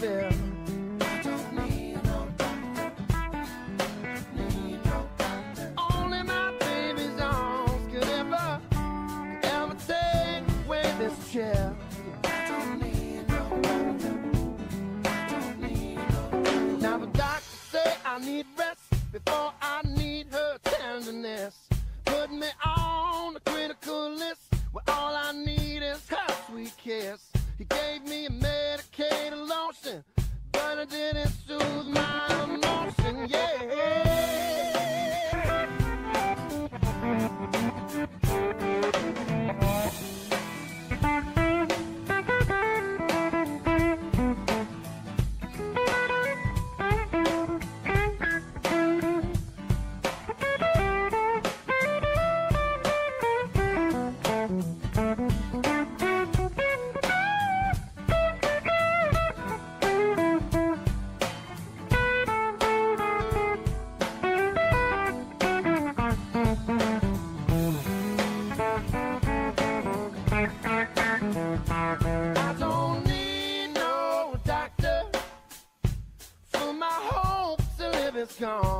them. I don't need no doctor. Now the doctor say I need rest before I need her tenderness. Put me on the critical list all I need is her sweet kiss. Didn't gone.